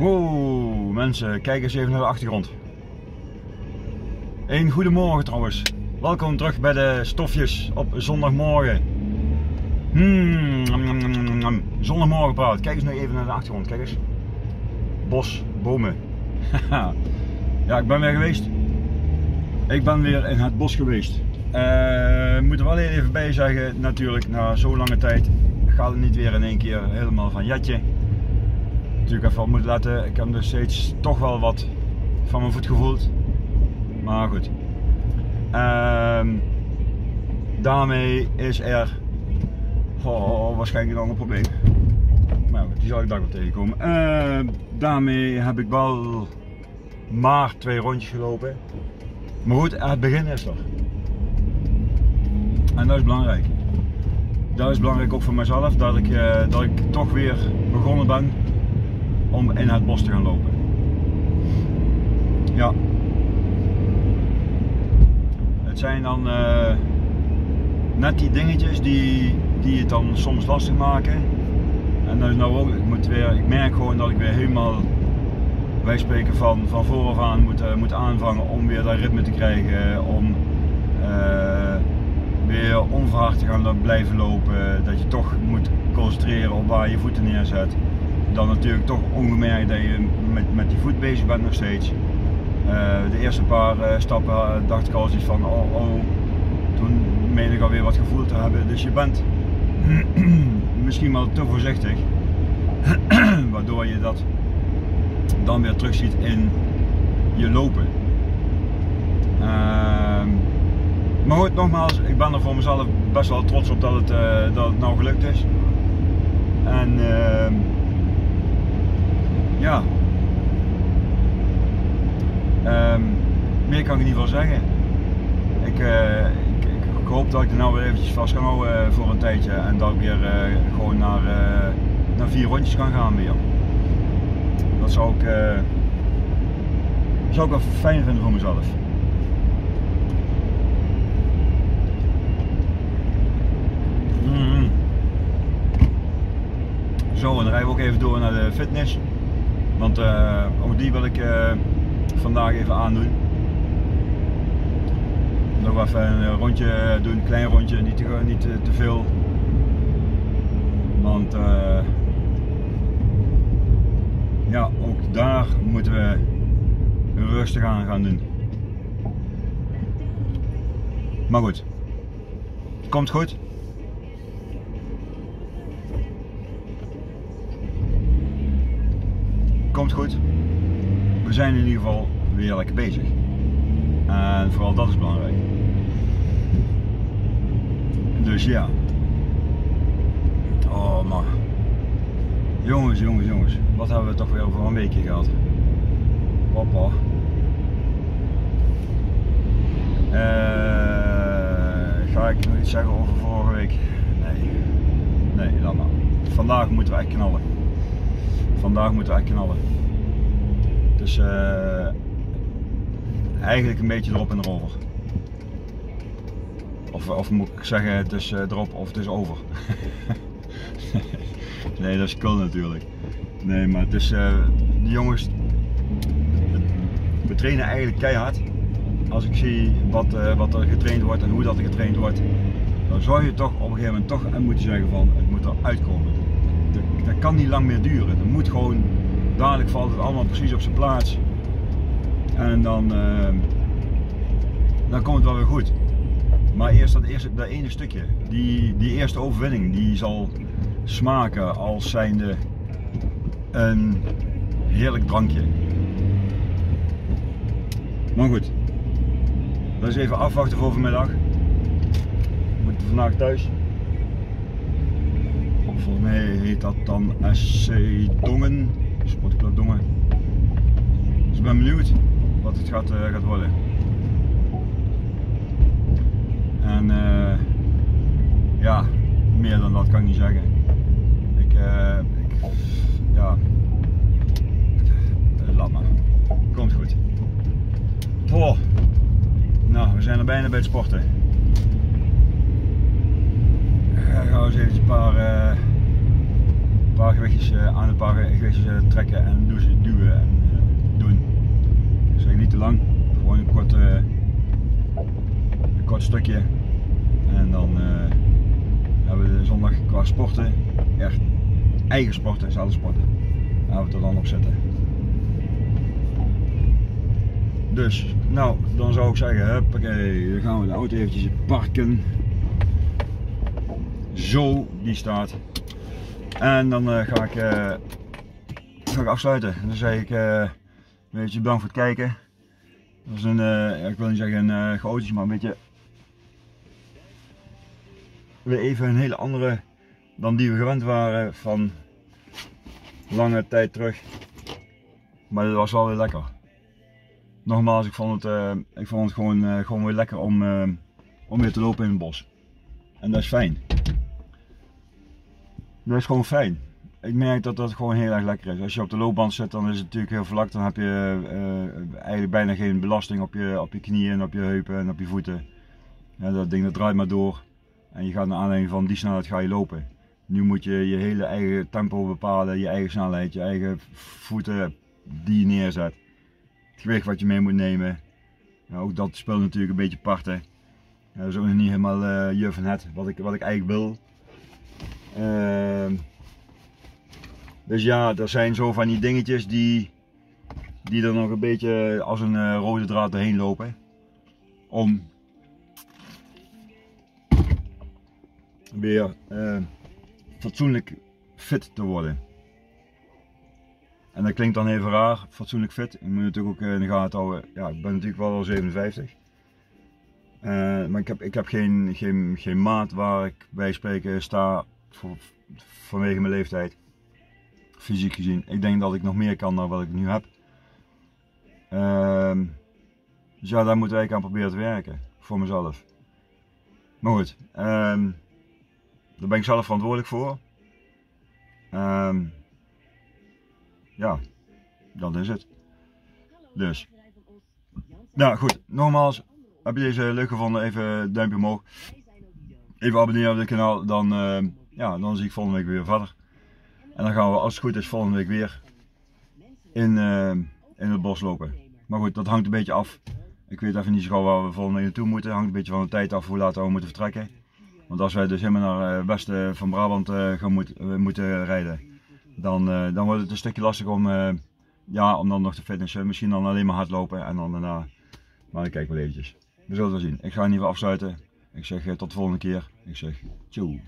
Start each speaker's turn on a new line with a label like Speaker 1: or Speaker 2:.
Speaker 1: Oeh, mensen, kijk eens even naar de achtergrond. Een goedemorgen trouwens. Welkom terug bij de stofjes op zondagmorgen. Hmm, nom, nom, nom, nom, nom. zondagmorgen praat. Kijk eens nu even naar de achtergrond. Kijk eens. Bos, bomen. ja, ik ben weer geweest. Ik ben weer in het bos geweest. Uh, moet er wel even bij zeggen, natuurlijk, na zo'n lange tijd gaat het niet weer in één keer helemaal van jatje natuurlijk even op moeten letten. Ik heb dus steeds toch wel wat van mijn voet gevoeld. Maar goed. Ehm, daarmee is er oh, waarschijnlijk nog een probleem. Maar die zal ik daar wel tegenkomen. Uh, daarmee heb ik wel maar twee rondjes gelopen. Maar goed, het begin is er. En dat is belangrijk. Dat is belangrijk ook voor mezelf, dat ik, uh, dat ik toch weer begonnen ben om in het bos te gaan lopen. Ja. Het zijn dan uh, net die dingetjes die, die het dan soms lastig maken. En dat is nou ook, ik, moet weer, ik merk gewoon dat ik weer helemaal, wij spreken van, van vooraf aan moet, uh, moet aanvangen om weer dat ritme te krijgen. Om uh, weer onverhard te gaan blijven lopen. Dat je toch moet concentreren op waar je voeten neerzet dan natuurlijk toch ongemerkt dat je met, met die voet bezig bent nog steeds. Uh, de eerste paar uh, stappen uh, dacht ik al iets van oh, oh, toen meen ik alweer wat gevoeld te hebben. Dus je bent misschien wel te voorzichtig, waardoor je dat dan weer terug ziet in je lopen. Ehm, maar goed, nogmaals, ik ben er voor mezelf best wel trots op dat het, dat het nou gelukt is. En ja. Um, meer kan ik niet van zeggen. Ik, uh, ik, ik, hoop dat ik er nou weer eventjes vast kan houden uh, voor een tijdje en dat ik weer uh, gewoon naar, naar vier rondjes kan gaan weer. Dat zou ik, zou ik wel fijn vinden voor mezelf. Mm. Zo, dan rijden we ook even door naar de fitness. Want uh, ook die wil ik vandaag even aandoen. Nog even een rondje doen, een klein rondje, niet te, niet te, veel. Want uh, ja, ook daar moeten we rustig aan gaan doen. Maar goed, komt goed. komt goed. We zijn in ieder geval weer lekker bezig. En vooral dat is belangrijk. Dus ja. Oh man. Jongens, jongens, jongens. Wat hebben we toch weer over een weekje gehad. Papa. Uh, ga ik nog iets zeggen over vorige week? Nee. Nee, laat maar. Vandaag moeten echt knallen vandaag moeten echt knallen. Dus uh, eigenlijk een beetje erop en erover. Of, of moet ik zeggen, het is uh, erop of het is over. nee, dat is cool natuurlijk. Nee, maar het is, uh, de jongens, we trainen eigenlijk keihard. Als ik zie wat, wat er getraind wordt en hoe dat er getraind wordt, dan zou je toch op een gegeven moment toch moeten zeggen van het moet eruit komen dat kan niet lang meer duren. Dat moet gewoon, dadelijk valt het allemaal precies op zijn plaats. En dan, dan komt het wel weer goed. Maar eerst dat, eerste, dat ene stukje, die, die eerste overwinning, die zal smaken als zijnde een heerlijk drankje. Maar goed, dat is even afwachten voor vanmiddag. We moeten vandaag thuis. Volgens mij heet dat dan SC Dongen, Sportclub Dongen. Dus ik ben benieuwd wat het gaat, uh, gaat worden. En uh, ja, meer dan dat kan ik niet zeggen. Ik, uh, ik ja, laat maar. Komt goed. Oh. Nou, we zijn er bijna bij het sporten. gaan we eens even een paar paar gewichtjes aan een paar gewichtjes trekken en duwen, en doen. Zeg niet te lang, gewoon een kort, kort stukje. En dan hebben we zondag qua sporten echt eigen sporten, zelf sporten. Gaan we er dan op zetten. Dus, nou, dan zou ik zeggen, huppakee, dan gaan we de auto eventjes parken. Zo, die staat. En dan uh, ga, ik, uh, ga ik afsluiten. Dan zeg ik, uh, een beetje bedankt voor het kijken. Dat is een, ik wil niet zeggen een chaotisch, maar een beetje weer even een hele andere dan die we gewend waren van lange tijd terug. Maar het was wel weer lekker. Nogmaals, ik vond het, uh, ik vond het gewoon, uh, gewoon weer lekker om, uh, om weer te lopen in het bos. En dat is fijn. Dat is gewoon fijn. Ik merk dat dat gewoon heel erg lekker is. Als je op de loopband zit, dan is het natuurlijk heel vlak. Dan heb je eigenlijk bijna geen belasting op je, op je knieën op je heupen en op je voeten. Dat ding dat draait maar door. En je gaat naar aanleiding van die snelheid ga je lopen. Nu moet je je hele eigen tempo bepalen, je eigen snelheid, je eigen voeten die je neerzet. Het gewicht wat je mee moet nemen. Ook dat speelt natuurlijk een beetje parten. Ja, dat is ook nog niet helemaal uh, je van het, wat ik, wat ik eigenlijk wil. Uh, dus ja, er zijn zo van die dingetjes die, die er nog een beetje als een uh, rode draad doorheen lopen. Om weer uh, fatsoenlijk fit te worden. En dat klinkt dan even raar, fatsoenlijk fit. Ik moet natuurlijk ook in de gaten houden, ja, ik ben natuurlijk wel al 57. Uh, maar ik heb, ik heb geen, geen, geen maat waar ik bij spreken sta vanwege mijn leeftijd. Fysiek gezien. Ik denk dat ik nog meer kan dan wat ik nu heb. Uh, dus ja, daar moet ik aan proberen te werken. Voor mezelf. Maar goed. Uh, daar ben ik zelf verantwoordelijk voor. Um, ja, dat is het. Dus. Nou goed, nogmaals, heb je deze leuk gevonden, even duimpje omhoog. Even abonneren op dit kanaal, dan, uh, ja, dan zie ik volgende week weer verder. En dan gaan we als het goed is volgende week weer in, uh, in het bos lopen. Maar goed, dat hangt een beetje af. Ik weet even niet zo gauw waar we volgende week naartoe moeten. Hangt een beetje van de tijd af hoe laat we moeten vertrekken. Want als wij dus helemaal naar het eh, westen van Brabant uh, gaan uh, moeten rijden, dan, dan wordt het een stukje lastig om, ja, om dan nog te fitnessen. Misschien dan alleen maar hardlopen en dan daarna. Maar ik kijk wel eventjes. We zullen het zien. Ik ga in ieder geval afsluiten. Ik zeg tot de volgende keer. Ik zeg tjoe.